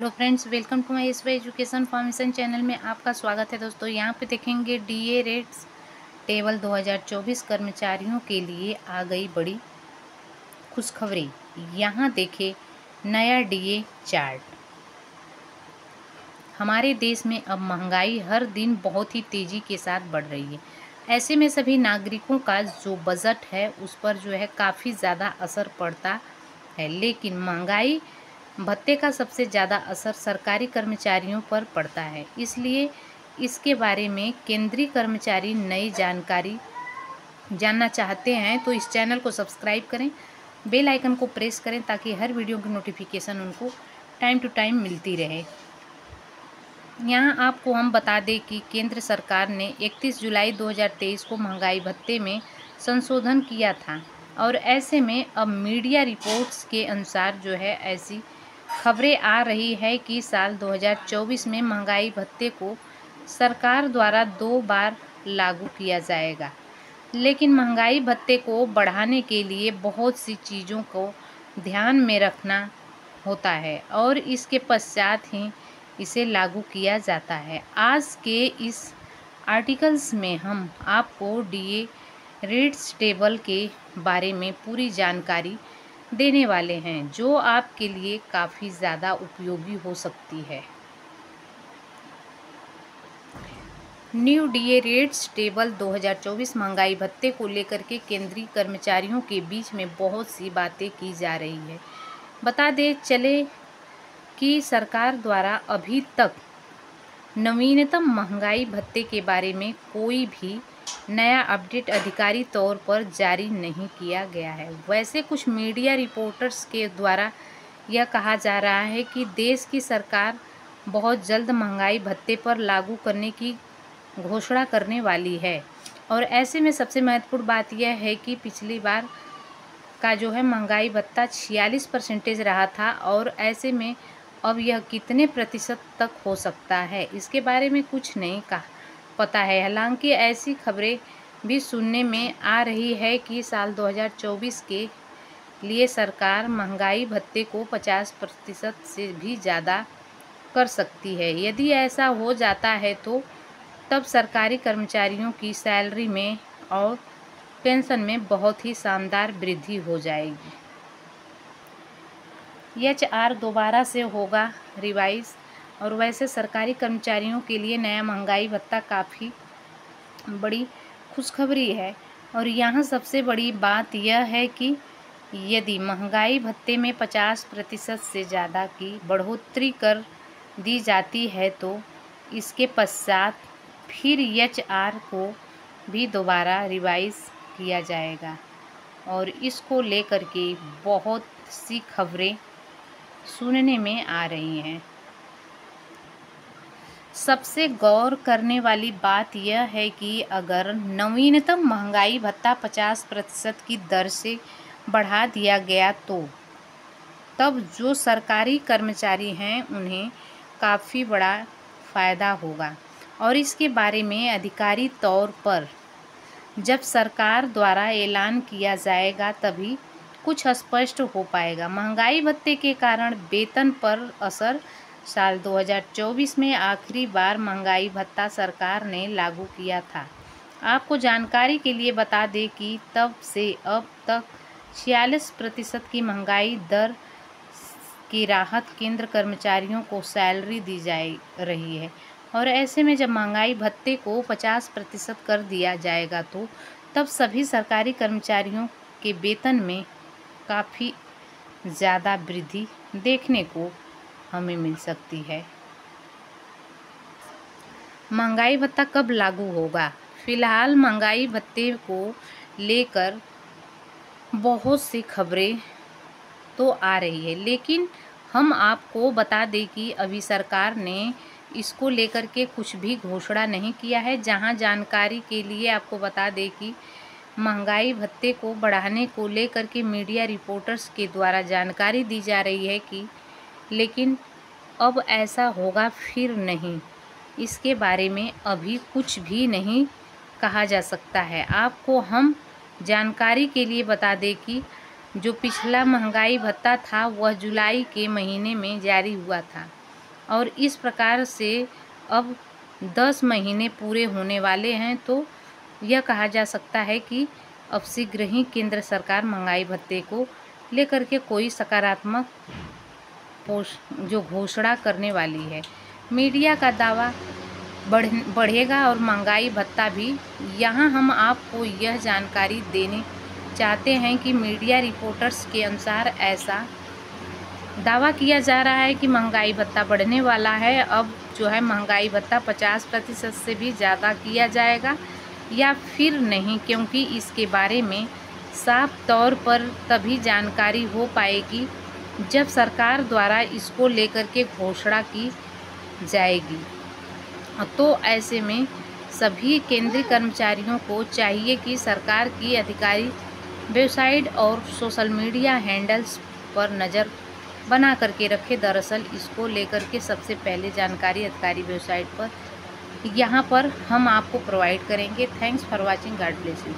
Hello friends, welcome to my S Y education formation channel में आपका स्वागत है दोस्तों। यहाँ पे देखेंगे डीए रेट्स टेबल 2024 कर्मचारियों के लिए आ गई बड़ी खुशखबरी। यहाँ देखे नया डीए चार्ट हमारे देश में अब महँगाई हर दिन बहुत ही तेज़ी के साथ बढ़ रही है। ऐसे में सभी नागरिकों का जो बजट है, उस पर जो है काफ़ी ज़्यादा असर पड़ता है। लेकिन महँगाई भत्ते का सबसे ज़्यादा असर सरकारी कर्मचारियों पर पड़ता है। इसलिए इसके बारे में केंद्रीय कर्मचारी नई जानकारी जानना चाहते हैं तो इस चैनल को सब्सक्राइब करें, बेल आइकन को प्रेस करें ताकि हर वीडियो की नोटिफिकेशन उनको टाइम टू टाइम मिलती रहे। यहाँ आपको हम बता दें कि केंद्र सरकार ने 31 जुलाई 2023 को महँगाई भत्ते में संशोधन किया था और ऐसे में अब मीडिया रिपोर्ट्स के अनुसार जो है ऐसी खबरें आ रही है कि साल 2024 में महँगाई भत्ते को सरकार द्वारा दो बार लागू किया जाएगा। लेकिन महँगाई भत्ते को बढ़ाने के लिए बहुत सी चीज़ों को ध्यान में रखना होता है और इसके पश्चात ही इसे लागू किया जाता है। आज के इस आर्टिकल्स में हम आपको डीए रेट्स टेबल के बारे में पूरी जानकारी देने वाले हैं, जो आपके लिए काफ़ी ज़्यादा उपयोगी हो सकती है। न्यू डीए रेट्स टेबल 2024 महँगाई भत्ते को लेकर के केंद्रीय कर्मचारियों के बीच में बहुत सी बातें की जा रही है। बता दें, चले कि सरकार द्वारा अभी तक नवीनतम महँगाई भत्ते के बारे में कोई भी नया अपडेट अधिकारी तौर पर जारी नहीं किया गया है। वैसे कुछ मीडिया रिपोर्टर्स के द्वारा यह कहा जा रहा है कि देश की सरकार बहुत जल्द महँगाई भत्ते पर लागू करने की घोषणा करने वाली है। और ऐसे में सबसे महत्वपूर्ण बात यह है कि पिछली बार का जो है महँगाई भत्ता छियालीस परसेंटेज रहा था और ऐसे में अब यह कितने प्रतिशत तक हो सकता है, इसके बारे में कुछ नहीं कहा। पता है। हालाँकि ऐसी खबरें भी सुनने में आ रही है कि साल 2024 के लिए सरकार महँगाई भत्ते को 50 प्रतिशत से भी ज़्यादा कर सकती है। यदि ऐसा हो जाता है तो तब सरकारी कर्मचारियों की सैलरी में और पेंशन में बहुत ही शानदार वृद्धि हो जाएगी। एच आर दोबारा से होगा रिवाइज और वैसे सरकारी कर्मचारियों के लिए नया महँगाई भत्ता काफ़ी बड़ी खुशखबरी है। और यहाँ सबसे बड़ी बात यह है कि यदि महँगाई भत्ते में पचास प्रतिशत से ज़्यादा की बढ़ोतरी कर दी जाती है तो इसके पश्चात फिर एच आर को भी दोबारा रिवाइज किया जाएगा। और इसको लेकर के बहुत सी खबरें सुनने में आ रही हैं। सबसे गौर करने वाली बात यह है कि अगर नवीनतम महँगाई भत्ता पचास प्रतिशत की दर से बढ़ा दिया गया तो तब जो सरकारी कर्मचारी हैं उन्हें काफ़ी बड़ा फ़ायदा होगा। और इसके बारे में अधिकारी तौर पर, जब सरकार द्वारा ऐलान किया जाएगा तभी कुछ स्पष्ट हो पाएगा। महँगाई भत्ते के कारण वेतन पर असर साल 2024 में आखिरी बार महँगाई भत्ता सरकार ने लागू किया था। आपको जानकारी के लिए बता दें कि तब से अब तक छियालीस प्रतिशत की महँगाई दर की राहत केंद्र कर्मचारियों को सैलरी दी जा रही है और ऐसे में जब महँगाई भत्ते को 50 प्रतिशत कर दिया जाएगा तो तब सभी सरकारी कर्मचारियों के वेतन में काफ़ी ज़्यादा वृद्धि देखने को हमें मिल सकती है। महँगाई भत्ता कब लागू होगा? फ़िलहाल महँगाई भत्ते को लेकर बहुत सी खबरें तो आ रही है, लेकिन हम आपको बता दें कि अभी सरकार ने इसको लेकर के कुछ भी घोषणा नहीं किया है। जहाँ जानकारी के लिए आपको बता दें कि महँगाई भत्ते को बढ़ाने को लेकर के मीडिया रिपोर्टर्स के द्वारा जानकारी दी जा रही है कि, लेकिन अब ऐसा होगा फिर नहीं। इसके बारे में अभी कुछ भी नहीं कहा जा सकता है। आपको हम जानकारी के लिए बता दें कि जो पिछला महँगाई भत्ता था, वह जुलाई के महीने में जारी हुआ था और इस प्रकार से अब दस महीने पूरे होने वाले हैं तो यह कहा जा सकता है कि अब शीघ्र ही केंद्र सरकार महँगाई भत्ते को लेकर के कोई सकारात्मक जो घोषणा करने वाली है। मीडिया का दावा बढ़, बढ़ेगा और महँगाई भत्ता भी। यहाँ हम आपको यह जानकारी देने चाहते हैं कि मीडिया रिपोर्टर्स के अनुसार ऐसा दावा किया जा रहा है कि महँगाई भत्ता बढ़ने वाला है। अब जो है महँगाई भत्ता पचास प्रतिशत से भी ज़्यादा किया जाएगा या फिर नहीं, क्योंकि इसके बारे में साफ़ तौर पर तभी जानकारी हो पाएगी जब सरकार द्वारा इसको लेकर के घोषणा की जाएगी तो ऐसे में सभी केंद्रीय कर्मचारियों को चाहिए कि सरकार की अधिकारी वेबसाइट और सोशल मीडिया हैंडल्स पर नज़र बना करके रखे। दरअसल, इसको लेकर के सबसे पहले जानकारी अधिकारी वेबसाइट पर, यहाँ पर हम आपको प्रोवाइड करेंगे। Thanks for watching. God bless you.